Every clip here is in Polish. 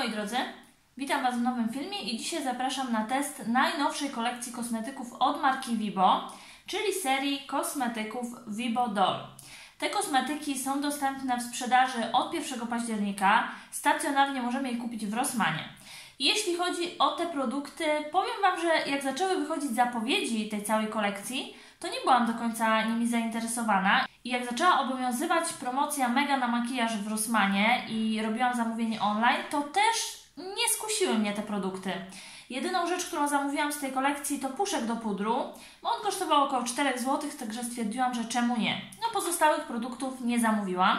moi drodzy, witam Was w nowym filmie i dzisiaj zapraszam na test najnowszej kolekcji kosmetyków od marki Vibo, czyli serii kosmetyków Vibo Doll. Te kosmetyki są dostępne w sprzedaży od 1 października, stacjonarnie możemy je kupić w Rossmanie. Jeśli chodzi o te produkty, powiem Wam, że jak zaczęły wychodzić zapowiedzi tej całej kolekcji, to nie byłam do końca nimi zainteresowana. I jak zaczęła obowiązywać promocja mega na makijaż w Rossmanie i robiłam zamówienie online, to też nie skusiły mnie te produkty. Jedyną rzecz, którą zamówiłam z tej kolekcji to puszek do pudru, bo on kosztował około 4 zł, także stwierdziłam, że czemu nie. No pozostałych produktów nie zamówiłam.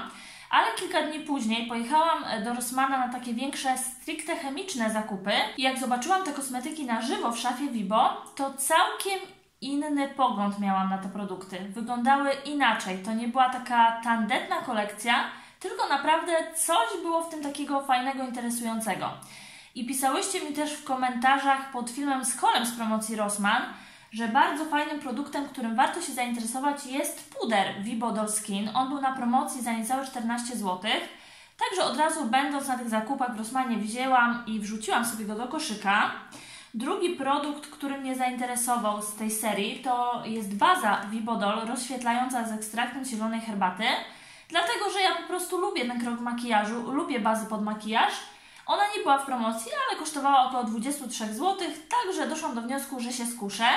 Ale kilka dni później pojechałam do Rossmana na takie większe, stricte chemiczne zakupy i jak zobaczyłam te kosmetyki na żywo w szafie Vibo, to całkiem inny pogląd miałam na te produkty. Wyglądały inaczej. To nie była taka tandetna kolekcja, tylko naprawdę coś było w tym takiego fajnego, interesującego. I pisałyście mi też w komentarzach pod filmem z Holem z promocji Rossmann, że bardzo fajnym produktem, którym warto się zainteresować jest puder Vibo Doll Skin. On był na promocji za niecałe 14 zł. Także od razu będąc na tych zakupach w Rossmanie wzięłam i wrzuciłam sobie go do koszyka. Drugi produkt, który mnie zainteresował z tej serii, to jest baza Vibodol rozświetlająca z ekstraktem zielonej herbaty. Dlatego, że ja po prostu lubię ten krok makijażu, lubię bazy pod makijaż. Ona nie była w promocji, ale kosztowała około 23 zł, także doszłam do wniosku, że się skuszę.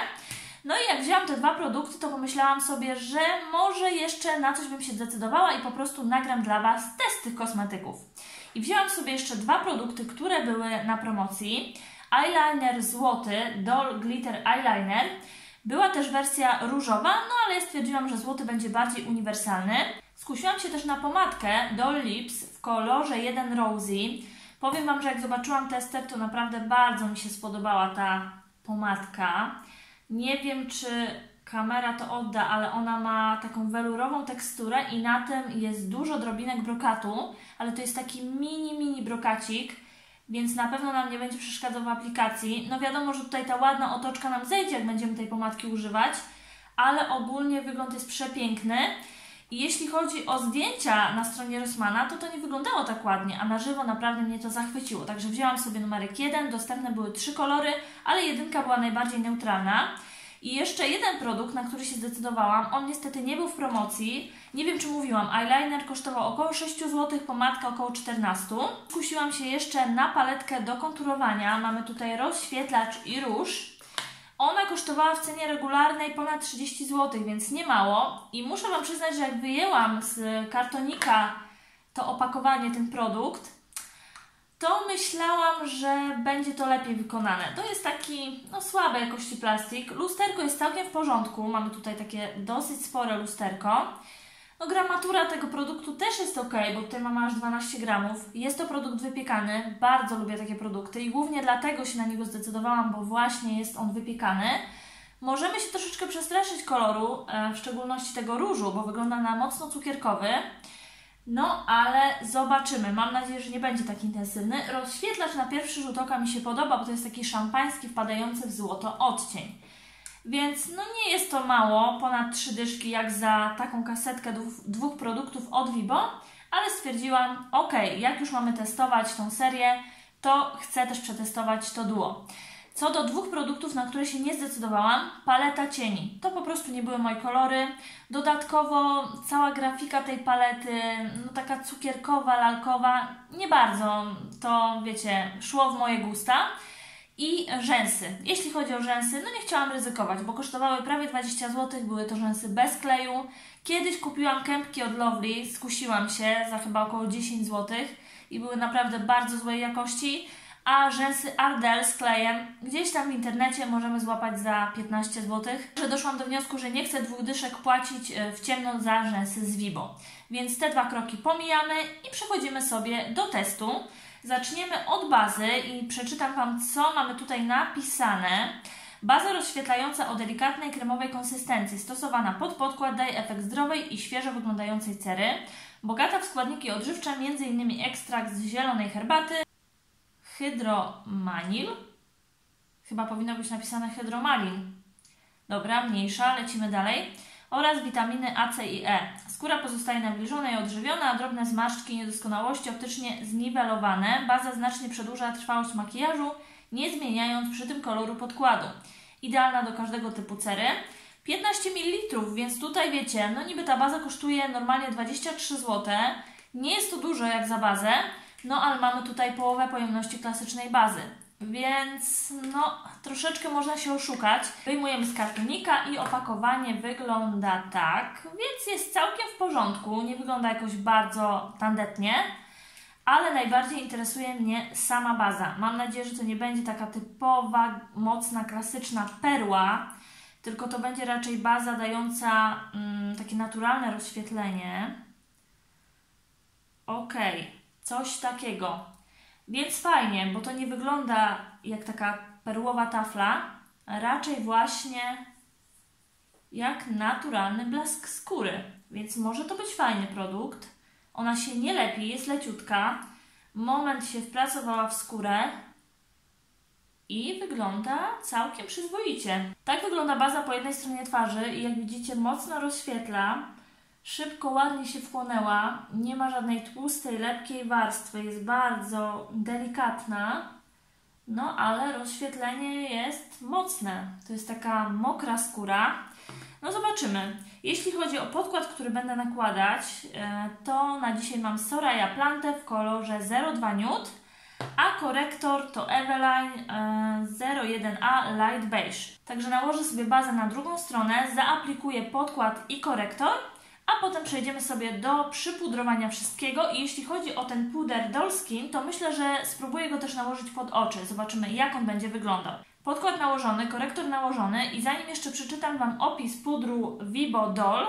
No i jak wzięłam te dwa produkty, to pomyślałam sobie, że może jeszcze na coś bym się zdecydowała i po prostu nagram dla Was test tych kosmetyków. I wzięłam sobie jeszcze dwa produkty, które były na promocji eyeliner złoty, Doll Glitter Eyeliner. Była też wersja różowa, no ale ja stwierdziłam, że złoty będzie bardziej uniwersalny. Skusiłam się też na pomadkę Doll Lips w kolorze 1 Rosy. Powiem Wam, że jak zobaczyłam tester, to naprawdę bardzo mi się spodobała ta pomadka. Nie wiem, czy kamera to odda, ale ona ma taką welurową teksturę i na tym jest dużo drobinek brokatu, ale to jest taki mini, mini brokacik więc na pewno nam nie będzie przeszkadzał w aplikacji. No wiadomo, że tutaj ta ładna otoczka nam zejdzie, jak będziemy tej pomadki używać, ale ogólnie wygląd jest przepiękny. I jeśli chodzi o zdjęcia na stronie Rossmana, to to nie wyglądało tak ładnie, a na żywo naprawdę mnie to zachwyciło. Także wzięłam sobie numerek 1, dostępne były trzy kolory, ale jedynka była najbardziej neutralna. I jeszcze jeden produkt, na który się zdecydowałam, on niestety nie był w promocji. Nie wiem, czy mówiłam, eyeliner kosztował około 6 zł, pomadka około 14. Skusiłam się jeszcze na paletkę do konturowania. Mamy tutaj rozświetlacz i róż. Ona kosztowała w cenie regularnej ponad 30 zł, więc nie mało. I muszę Wam przyznać, że jak wyjęłam z kartonika to opakowanie, ten produkt, to myślałam, że będzie to lepiej wykonane. To jest taki no, słabej jakości plastik. Lusterko jest całkiem w porządku. Mamy tutaj takie dosyć spore lusterko. No, gramatura tego produktu też jest ok, bo tutaj mamy aż 12 gramów. Jest to produkt wypiekany. Bardzo lubię takie produkty i głównie dlatego się na niego zdecydowałam, bo właśnie jest on wypiekany. Możemy się troszeczkę przestraszyć koloru, e, w szczególności tego różu, bo wygląda na mocno cukierkowy. No, ale zobaczymy. Mam nadzieję, że nie będzie tak intensywny. Rozświetlacz na pierwszy rzut oka mi się podoba, bo to jest taki szampański, wpadający w złoto odcień. Więc no nie jest to mało, ponad trzy dyszki jak za taką kasetkę dwóch, produktów od Vibo, ale stwierdziłam, ok, jak już mamy testować tą serię, to chcę też przetestować to duo. Co do dwóch produktów, na które się nie zdecydowałam, paleta cieni. To po prostu nie były moje kolory. Dodatkowo cała grafika tej palety, no taka cukierkowa, lalkowa, nie bardzo to, wiecie, szło w moje gusta. I rzęsy. Jeśli chodzi o rzęsy, no nie chciałam ryzykować, bo kosztowały prawie 20 zł, były to rzęsy bez kleju. Kiedyś kupiłam kępki od Lovely, skusiłam się za chyba około 10 zł i były naprawdę bardzo złej jakości a rzęsy Ardell z klejem gdzieś tam w internecie możemy złapać za 15 zł. Że doszłam do wniosku, że nie chcę dwóch dyszek płacić e, w ciemno za rzęsy z Vibo. Więc te dwa kroki pomijamy i przechodzimy sobie do testu. Zaczniemy od bazy i przeczytam Wam, co mamy tutaj napisane. Baza rozświetlająca o delikatnej kremowej konsystencji, stosowana pod podkład, daje efekt zdrowej i świeżo wyglądającej cery. Bogata w składniki odżywcze, m.in. ekstrakt z zielonej herbaty, hydromanil. Chyba powinno być napisane hydromalin. Dobra, mniejsza, lecimy dalej. Oraz witaminy A, C i E. Skóra pozostaje nawilżona i odżywiona, a drobne zmarszczki i niedoskonałości optycznie zniwelowane. Baza znacznie przedłuża trwałość makijażu, nie zmieniając przy tym koloru podkładu. Idealna do każdego typu cery. 15 ml, więc tutaj wiecie, no niby ta baza kosztuje normalnie 23 zł. Nie jest to dużo jak za bazę, no ale mamy tutaj połowę pojemności klasycznej bazy. Więc no, troszeczkę można się oszukać. Wyjmujemy z kartonika i opakowanie wygląda tak, więc jest całkiem w porządku. Nie wygląda jakoś bardzo tandetnie, ale najbardziej interesuje mnie sama baza. Mam nadzieję, że to nie będzie taka typowa, mocna, klasyczna perła, tylko to będzie raczej baza dająca mm, takie naturalne rozświetlenie. Ok, coś takiego. Więc fajnie, bo to nie wygląda jak taka perłowa tafla, raczej właśnie jak naturalny blask skóry. Więc może to być fajny produkt. Ona się nie lepi, jest leciutka. Moment się wpracowała w skórę i wygląda całkiem przyzwoicie. Tak wygląda baza po jednej stronie twarzy i jak widzicie mocno rozświetla Szybko, ładnie się wchłonęła, nie ma żadnej tłustej, lepkiej warstwy, jest bardzo delikatna, no ale rozświetlenie jest mocne. To jest taka mokra skóra. No zobaczymy. Jeśli chodzi o podkład, który będę nakładać, e, to na dzisiaj mam Soraya Plantę w kolorze 02 Nude, a korektor to Eveline 01A e, Light Beige. Także nałożę sobie bazę na drugą stronę, zaaplikuję podkład i korektor a potem przejdziemy sobie do przypudrowania wszystkiego i jeśli chodzi o ten puder Dolskin, to myślę, że spróbuję go też nałożyć pod oczy. Zobaczymy jak on będzie wyglądał. Podkład nałożony, korektor nałożony i zanim jeszcze przeczytam Wam opis pudru Vibo Doll,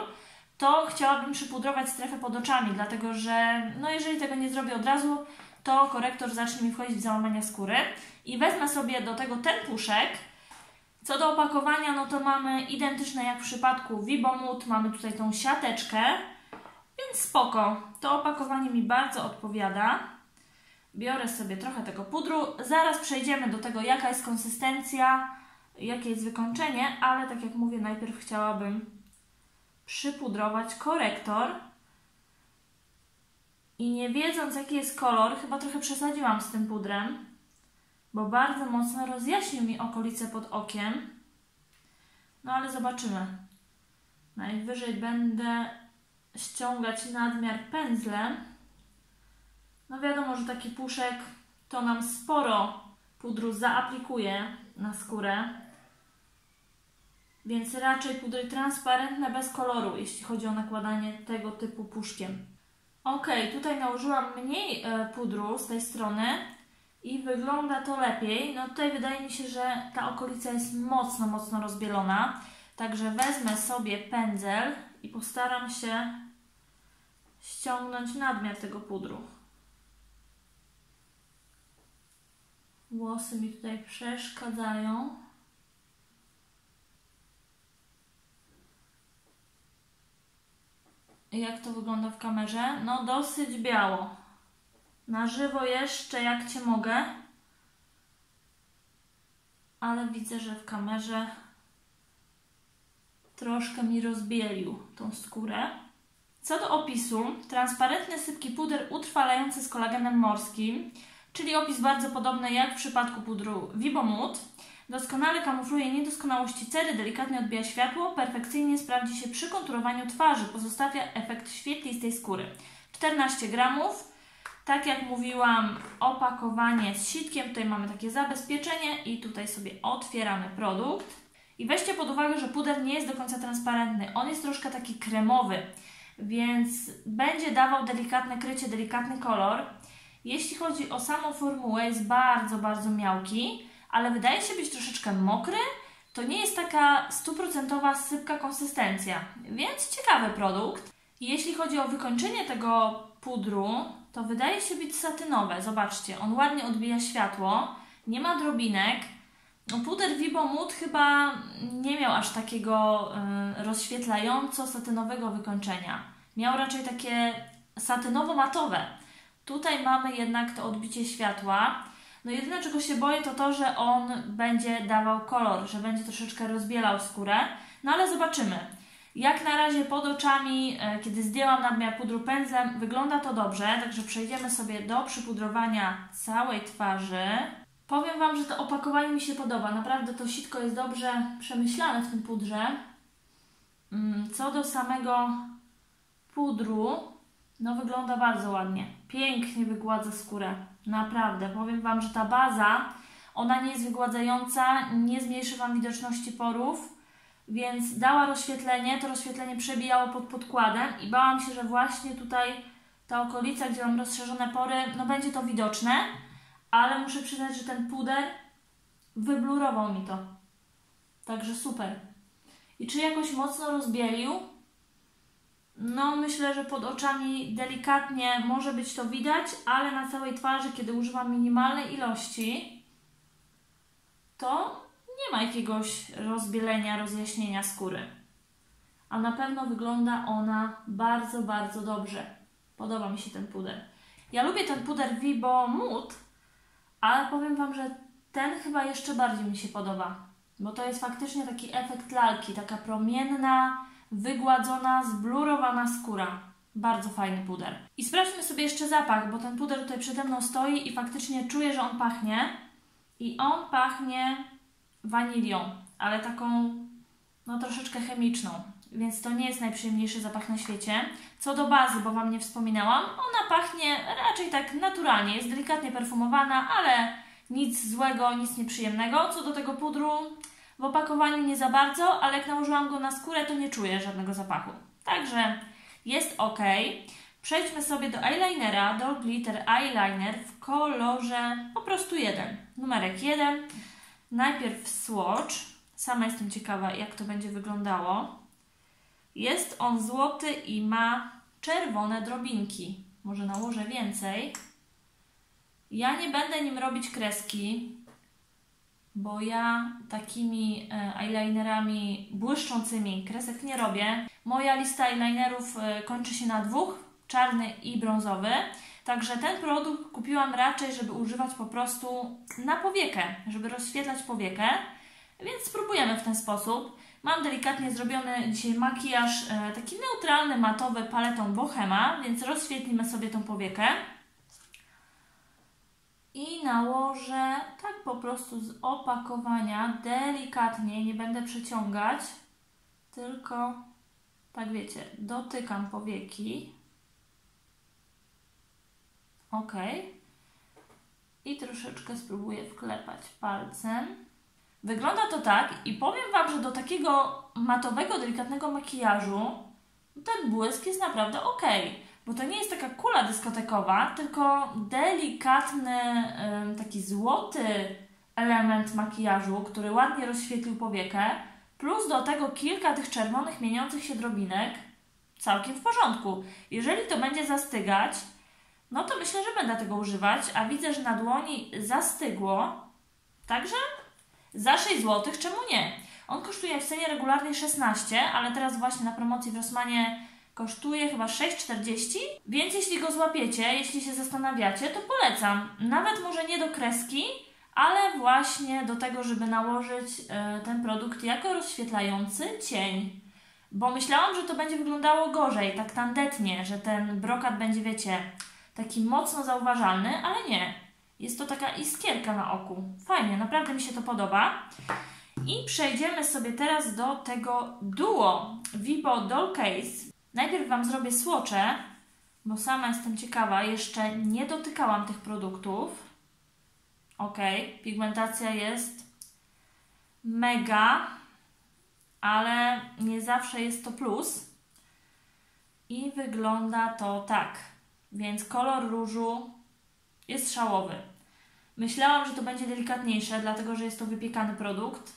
to chciałabym przypudrować strefę pod oczami, dlatego że no jeżeli tego nie zrobię od razu, to korektor zacznie mi wchodzić w załamania skóry. I wezmę sobie do tego ten puszek, co do opakowania, no to mamy identyczne jak w przypadku Vibomut, mamy tutaj tą siateczkę, więc spoko. To opakowanie mi bardzo odpowiada. Biorę sobie trochę tego pudru. Zaraz przejdziemy do tego, jaka jest konsystencja, jakie jest wykończenie, ale tak jak mówię, najpierw chciałabym przypudrować korektor. I nie wiedząc, jaki jest kolor, chyba trochę przesadziłam z tym pudrem bo bardzo mocno rozjaśnił mi okolice pod okiem. No ale zobaczymy. Najwyżej będę ściągać nadmiar pędzlem. No wiadomo, że taki puszek to nam sporo pudru zaaplikuje na skórę. Więc raczej pudry transparentne bez koloru, jeśli chodzi o nakładanie tego typu puszkiem. Ok, tutaj nałożyłam mniej e, pudru z tej strony, i wygląda to lepiej. No tutaj wydaje mi się, że ta okolica jest mocno, mocno rozbielona. Także wezmę sobie pędzel i postaram się ściągnąć nadmiar tego pudru. Włosy mi tutaj przeszkadzają. Jak to wygląda w kamerze? No dosyć biało. Na żywo jeszcze jak Cię mogę. Ale widzę, że w kamerze troszkę mi rozbielił tą skórę. Co do opisu, transparentny sypki puder utrwalający z kolagenem morskim, czyli opis bardzo podobny jak w przypadku pudru Vibomut. Doskonale kamufluje niedoskonałości cery, delikatnie odbija światło, perfekcyjnie sprawdzi się przy konturowaniu twarzy, pozostawia efekt świetlistej skóry. 14 gramów, tak jak mówiłam, opakowanie z sitkiem, tutaj mamy takie zabezpieczenie i tutaj sobie otwieramy produkt. I weźcie pod uwagę, że puder nie jest do końca transparentny, on jest troszkę taki kremowy, więc będzie dawał delikatne krycie, delikatny kolor. Jeśli chodzi o samą formułę, jest bardzo, bardzo miałki, ale wydaje się być troszeczkę mokry. To nie jest taka stuprocentowa sypka konsystencja, więc ciekawy produkt. Jeśli chodzi o wykończenie tego pudru, to wydaje się być satynowe. Zobaczcie, on ładnie odbija światło, nie ma drobinek. No, puder Vibo Mood chyba nie miał aż takiego y, rozświetlająco-satynowego wykończenia. Miał raczej takie satynowo-matowe. Tutaj mamy jednak to odbicie światła. No jedyne czego się boję to to, że on będzie dawał kolor, że będzie troszeczkę rozbielał skórę. No ale zobaczymy. Jak na razie pod oczami, e, kiedy zdjęłam nadmiar pudru pędzlem, wygląda to dobrze, także przejdziemy sobie do przypudrowania całej twarzy. Powiem Wam, że to opakowanie mi się podoba. Naprawdę to sitko jest dobrze przemyślane w tym pudrze. Mm, co do samego pudru, no wygląda bardzo ładnie. Pięknie wygładza skórę. Naprawdę. Powiem Wam, że ta baza, ona nie jest wygładzająca, nie zmniejszy Wam widoczności porów, więc dała rozświetlenie. To rozświetlenie przebijało pod podkładem i bałam się, że właśnie tutaj ta okolica, gdzie mam rozszerzone pory, no będzie to widoczne, ale muszę przyznać, że ten puder wyblurował mi to. Także super. I czy jakoś mocno rozbielił? No, myślę, że pod oczami delikatnie może być to widać, ale na całej twarzy, kiedy używam minimalnej ilości, to nie ma jakiegoś rozbielenia, rozjaśnienia skóry. A na pewno wygląda ona bardzo, bardzo dobrze. Podoba mi się ten puder. Ja lubię ten puder Vibo Mood, ale powiem Wam, że ten chyba jeszcze bardziej mi się podoba. Bo to jest faktycznie taki efekt lalki, taka promienna, wygładzona, zblurowana skóra. Bardzo fajny puder. I sprawdźmy sobie jeszcze zapach, bo ten puder tutaj przede mną stoi i faktycznie czuję, że on pachnie. I on pachnie wanilią, ale taką no troszeczkę chemiczną, więc to nie jest najprzyjemniejszy zapach na świecie. Co do bazy, bo Wam nie wspominałam, ona pachnie raczej tak naturalnie, jest delikatnie perfumowana, ale nic złego, nic nieprzyjemnego. Co do tego pudru, w opakowaniu nie za bardzo, ale jak nałożyłam go na skórę, to nie czuję żadnego zapachu. Także jest ok. Przejdźmy sobie do eyelinera, do Glitter Eyeliner w kolorze po prostu jeden. Numerek jeden. Najpierw swatch. Sama jestem ciekawa, jak to będzie wyglądało. Jest on złoty i ma czerwone drobinki. Może nałożę więcej. Ja nie będę nim robić kreski, bo ja takimi e, eyelinerami błyszczącymi kresek nie robię. Moja lista eyelinerów e, kończy się na dwóch, czarny i brązowy. Także ten produkt kupiłam raczej, żeby używać po prostu na powiekę, żeby rozświetlać powiekę, więc spróbujemy w ten sposób. Mam delikatnie zrobiony dzisiaj makijaż e, taki neutralny, matowy paletą Bohema, więc rozświetlimy sobie tą powiekę. I nałożę tak po prostu z opakowania, delikatnie, nie będę przeciągać, tylko tak wiecie, dotykam powieki. Ok. I troszeczkę spróbuję wklepać palcem. Wygląda to tak i powiem Wam, że do takiego matowego, delikatnego makijażu ten błysk jest naprawdę ok. Bo to nie jest taka kula dyskotekowa, tylko delikatny, taki złoty element makijażu, który ładnie rozświetlił powiekę, plus do tego kilka tych czerwonych, mieniących się drobinek, całkiem w porządku. Jeżeli to będzie zastygać, no to myślę, że będę tego używać, a widzę, że na dłoni zastygło, także za 6 zł, czemu nie? On kosztuje w cenie regularnej 16, ale teraz właśnie na promocji w Rosmanie kosztuje chyba 6,40, więc jeśli go złapiecie, jeśli się zastanawiacie, to polecam. Nawet może nie do kreski, ale właśnie do tego, żeby nałożyć y, ten produkt jako rozświetlający cień. Bo myślałam, że to będzie wyglądało gorzej, tak tandetnie, że ten brokat będzie, wiecie, taki mocno zauważalny, ale nie. Jest to taka iskierka na oku. Fajnie, naprawdę mi się to podoba. I przejdziemy sobie teraz do tego duo Vibo Doll Case. Najpierw Wam zrobię słocze, bo sama jestem ciekawa. Jeszcze nie dotykałam tych produktów. Ok, pigmentacja jest mega, ale nie zawsze jest to plus. I wygląda to tak. Więc kolor różu jest szałowy. Myślałam, że to będzie delikatniejsze, dlatego że jest to wypiekany produkt,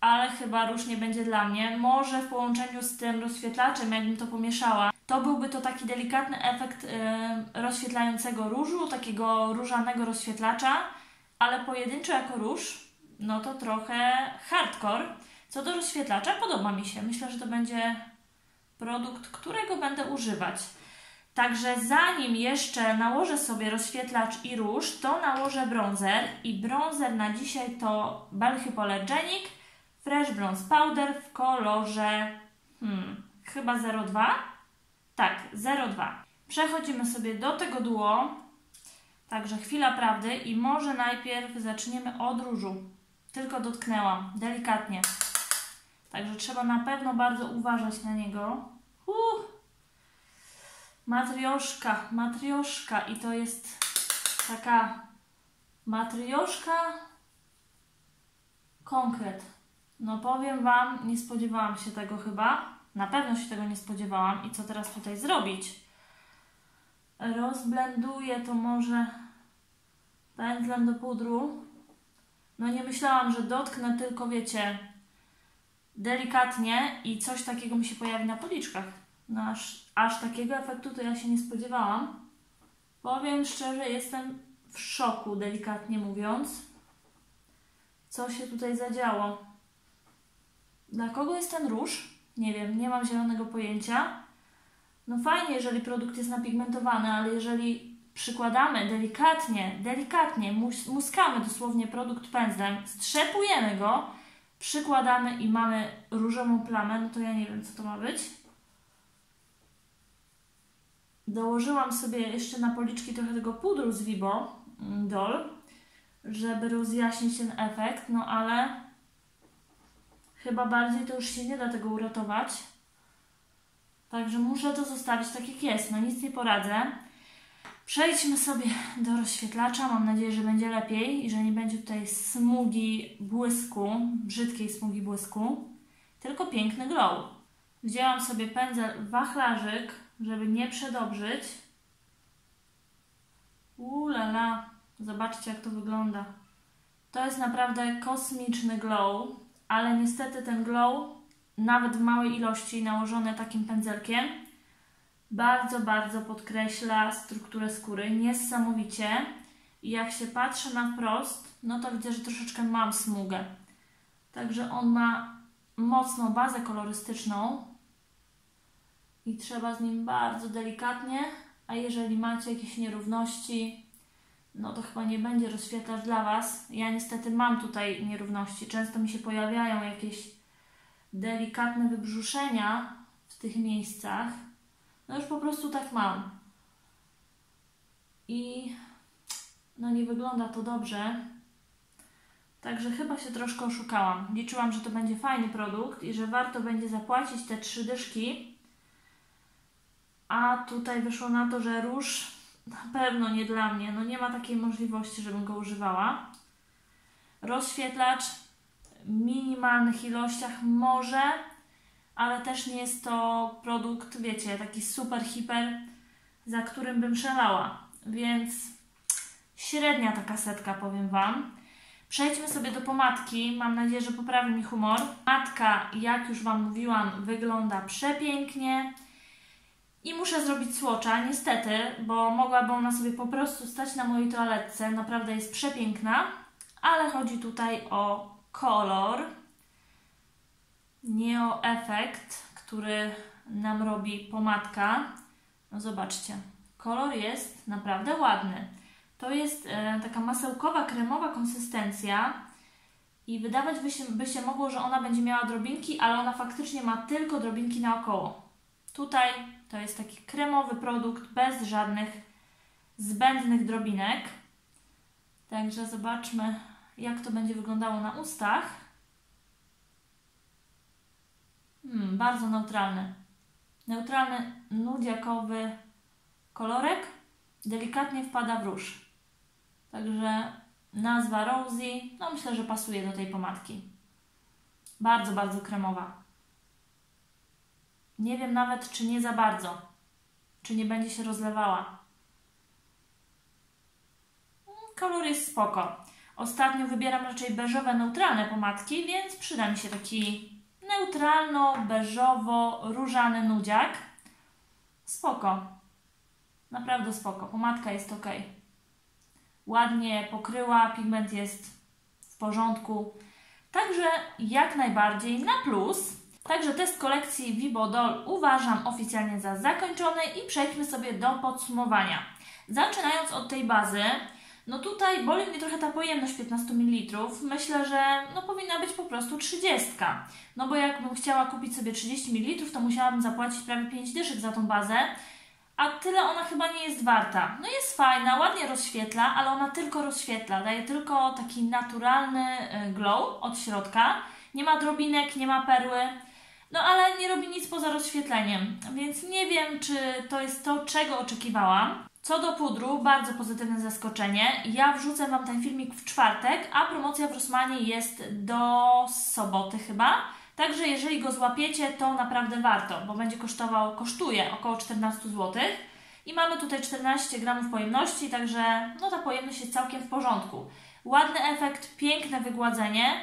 ale chyba róż nie będzie dla mnie. Może w połączeniu z tym rozświetlaczem, jakbym to pomieszała, to byłby to taki delikatny efekt yy, rozświetlającego różu, takiego różanego rozświetlacza, ale pojedynczo jako róż, no to trochę hardcore. Co do rozświetlacza, podoba mi się. Myślę, że to będzie produkt, którego będę używać. Także zanim jeszcze nałożę sobie rozświetlacz i róż, to nałożę bronzer i bronzer na dzisiaj to Bell Hypoallergenic Fresh Bronze Powder w kolorze Hmm, chyba 0,2? Tak, 0,2. Przechodzimy sobie do tego duo. Także chwila prawdy i może najpierw zaczniemy od różu. Tylko dotknęłam, delikatnie. Także trzeba na pewno bardzo uważać na niego. Matrioszka, matrioszka i to jest taka matrioszka konkret. No powiem Wam, nie spodziewałam się tego chyba. Na pewno się tego nie spodziewałam. I co teraz tutaj zrobić? Rozblenduję to może pędzlem do pudru. No nie myślałam, że dotknę tylko, wiecie, delikatnie i coś takiego mi się pojawi na policzkach. No aż, aż takiego efektu to ja się nie spodziewałam. Powiem szczerze, jestem w szoku, delikatnie mówiąc. Co się tutaj zadziało? Dla kogo jest ten róż? Nie wiem, nie mam zielonego pojęcia. No fajnie, jeżeli produkt jest napigmentowany, ale jeżeli przykładamy delikatnie, delikatnie, mus muskamy dosłownie produkt pędzlem, strzepujemy go, przykładamy i mamy różową plamę, no to ja nie wiem, co to ma być. Dołożyłam sobie jeszcze na policzki trochę tego pudru z Vibo mm, Doll, żeby rozjaśnić ten efekt, no ale chyba bardziej to już się nie da tego uratować. Także muszę to zostawić tak jak jest, no nic nie poradzę. Przejdźmy sobie do rozświetlacza. Mam nadzieję, że będzie lepiej i że nie będzie tutaj smugi błysku, brzydkiej smugi błysku, tylko piękny glow. Wzięłam sobie pędzel wachlarzyk, żeby nie przedobrzyć. Ulala, zobaczcie jak to wygląda. To jest naprawdę kosmiczny glow, ale niestety ten glow, nawet w małej ilości nałożony takim pędzelkiem, bardzo, bardzo podkreśla strukturę skóry, niesamowicie. I jak się patrzy na wprost, no to widzę, że troszeczkę mam smugę. Także on ma mocną bazę kolorystyczną i trzeba z nim bardzo delikatnie, a jeżeli macie jakieś nierówności, no to chyba nie będzie rozświetlacz dla Was. Ja niestety mam tutaj nierówności. Często mi się pojawiają jakieś delikatne wybrzuszenia w tych miejscach. No już po prostu tak mam. I no nie wygląda to dobrze. Także chyba się troszkę oszukałam. Liczyłam, że to będzie fajny produkt i że warto będzie zapłacić te trzy dyszki. A tutaj wyszło na to, że róż na pewno nie dla mnie. No nie ma takiej możliwości, żebym go używała. Rozświetlacz w minimalnych ilościach może, ale też nie jest to produkt, wiecie, taki super, hiper, za którym bym szalała. Więc średnia taka setka, powiem Wam. Przejdźmy sobie do pomadki. Mam nadzieję, że poprawi mi humor. Matka, jak już Wam mówiłam, wygląda przepięknie. I muszę zrobić słocza, niestety, bo mogłaby ona sobie po prostu stać na mojej toaletce. Naprawdę jest przepiękna, ale chodzi tutaj o kolor, nie o efekt, który nam robi pomadka. No zobaczcie, kolor jest naprawdę ładny. To jest e, taka masełkowa, kremowa konsystencja i wydawać by się, by się mogło, że ona będzie miała drobinki, ale ona faktycznie ma tylko drobinki naokoło. Tutaj to jest taki kremowy produkt bez żadnych zbędnych drobinek. Także zobaczmy, jak to będzie wyglądało na ustach. Hmm, bardzo neutralny. Neutralny, nudziakowy kolorek. Delikatnie wpada w róż. Także nazwa Rosie, no myślę, że pasuje do tej pomadki. Bardzo, bardzo kremowa. Nie wiem nawet, czy nie za bardzo. Czy nie będzie się rozlewała. Kolor jest spoko. Ostatnio wybieram raczej beżowe, neutralne pomadki, więc przyda mi się taki neutralno-beżowo-różany nudziak. Spoko. Naprawdę spoko. Pomadka jest ok. Ładnie pokryła, pigment jest w porządku. Także jak najbardziej na plus. Także test kolekcji Vibodol uważam oficjalnie za zakończony i przejdźmy sobie do podsumowania. Zaczynając od tej bazy, No tutaj boli mnie trochę ta pojemność 15 ml. Myślę, że no powinna być po prostu 30. No bo jakbym chciała kupić sobie 30 ml, to musiałabym zapłacić prawie 5 dyszek za tą bazę, a tyle ona chyba nie jest warta. No jest fajna, ładnie rozświetla, ale ona tylko rozświetla, daje tylko taki naturalny y, glow od środka. Nie ma drobinek, nie ma perły. No ale nie robi nic poza rozświetleniem, więc nie wiem, czy to jest to, czego oczekiwałam. Co do pudru, bardzo pozytywne zaskoczenie. Ja wrzucę Wam ten filmik w czwartek, a promocja w Rossmanie jest do soboty chyba. Także jeżeli go złapiecie, to naprawdę warto, bo będzie kosztował, kosztuje około 14 zł. I mamy tutaj 14 gramów pojemności, także no ta pojemność jest całkiem w porządku. Ładny efekt, piękne wygładzenie.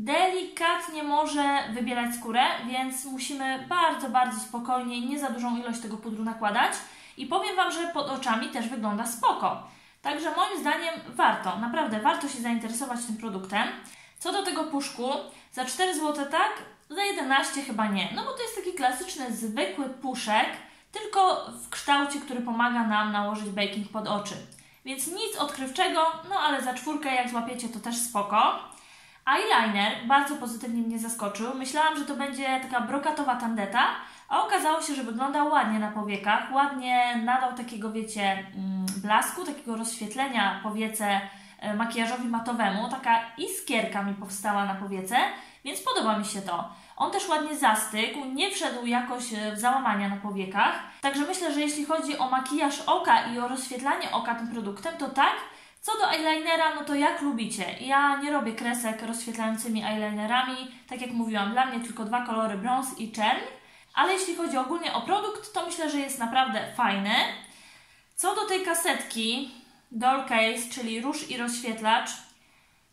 Delikatnie może wybielać skórę, więc musimy bardzo, bardzo spokojnie, nie za dużą ilość tego pudru nakładać. I powiem Wam, że pod oczami też wygląda spoko. Także moim zdaniem warto, naprawdę warto się zainteresować tym produktem. Co do tego puszku, za 4 zł tak, za 11 chyba nie. No bo to jest taki klasyczny, zwykły puszek, tylko w kształcie, który pomaga nam nałożyć baking pod oczy. Więc nic odkrywczego, no ale za czwórkę jak złapiecie to też spoko. Eyeliner bardzo pozytywnie mnie zaskoczył. Myślałam, że to będzie taka brokatowa tandeta, a okazało się, że wygląda ładnie na powiekach, ładnie nadał takiego, wiecie, mm, blasku, takiego rozświetlenia powiece e, makijażowi matowemu. Taka iskierka mi powstała na powiece, więc podoba mi się to. On też ładnie zastygł, nie wszedł jakoś e, w załamania na powiekach. Także myślę, że jeśli chodzi o makijaż oka i o rozświetlanie oka tym produktem, to tak. Co do eyelinera, no to jak lubicie. Ja nie robię kresek rozświetlającymi eyelinerami. Tak jak mówiłam, dla mnie tylko dwa kolory brąz i czerń. Ale jeśli chodzi ogólnie o produkt, to myślę, że jest naprawdę fajny. Co do tej kasetki Doll Case, czyli róż i rozświetlacz,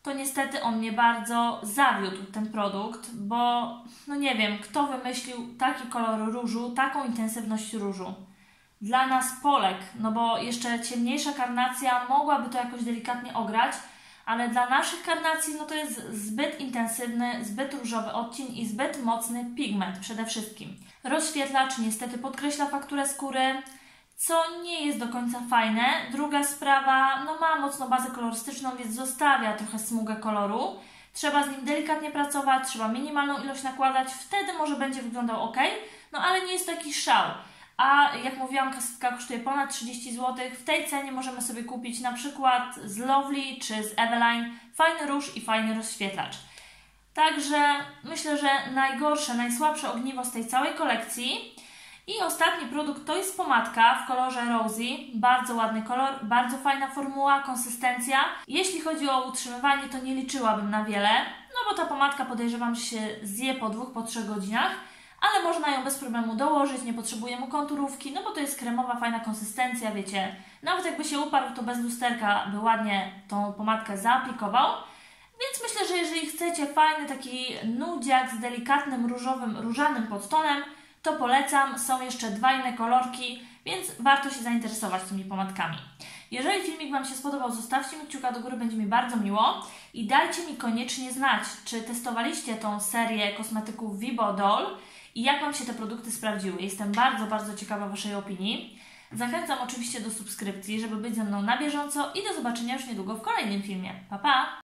to niestety on mnie bardzo zawiódł, ten produkt, bo no nie wiem, kto wymyślił taki kolor różu, taką intensywność różu. Dla nas Polek, no bo jeszcze ciemniejsza karnacja mogłaby to jakoś delikatnie ograć, ale dla naszych karnacji no to jest zbyt intensywny, zbyt różowy odcień i zbyt mocny pigment przede wszystkim. Rozświetlacz niestety podkreśla fakturę skóry, co nie jest do końca fajne. Druga sprawa, no ma mocno bazę kolorystyczną, więc zostawia trochę smugę koloru. Trzeba z nim delikatnie pracować, trzeba minimalną ilość nakładać, wtedy może będzie wyglądał ok, no ale nie jest taki szał. A jak mówiłam, kasetka kosztuje ponad 30 zł. W tej cenie możemy sobie kupić na przykład z Lovely czy z Eveline fajny róż i fajny rozświetlacz. Także myślę, że najgorsze, najsłabsze ogniwo z tej całej kolekcji. I ostatni produkt to jest pomadka w kolorze Rosy. Bardzo ładny kolor, bardzo fajna formuła, konsystencja. Jeśli chodzi o utrzymywanie, to nie liczyłabym na wiele, no bo ta pomadka podejrzewam, się zje po dwóch, po trzech godzinach ale można ją bez problemu dołożyć, nie potrzebujemy konturówki, no bo to jest kremowa, fajna konsystencja, wiecie. Nawet jakby się uparł, to bez lusterka by ładnie tą pomadkę zaaplikował. Więc myślę, że jeżeli chcecie fajny taki nudziak z delikatnym różowym, różanym podtonem, to polecam. Są jeszcze dwa inne kolorki, więc warto się zainteresować tymi pomadkami. Jeżeli filmik Wam się spodobał, zostawcie mi kciuka do góry, będzie mi bardzo miło. I dajcie mi koniecznie znać, czy testowaliście tą serię kosmetyków Vibo Doll i jak Wam się te produkty sprawdziły. Jestem bardzo, bardzo ciekawa Waszej opinii. Zachęcam oczywiście do subskrypcji, żeby być ze mną na bieżąco i do zobaczenia już niedługo w kolejnym filmie. Pa, pa!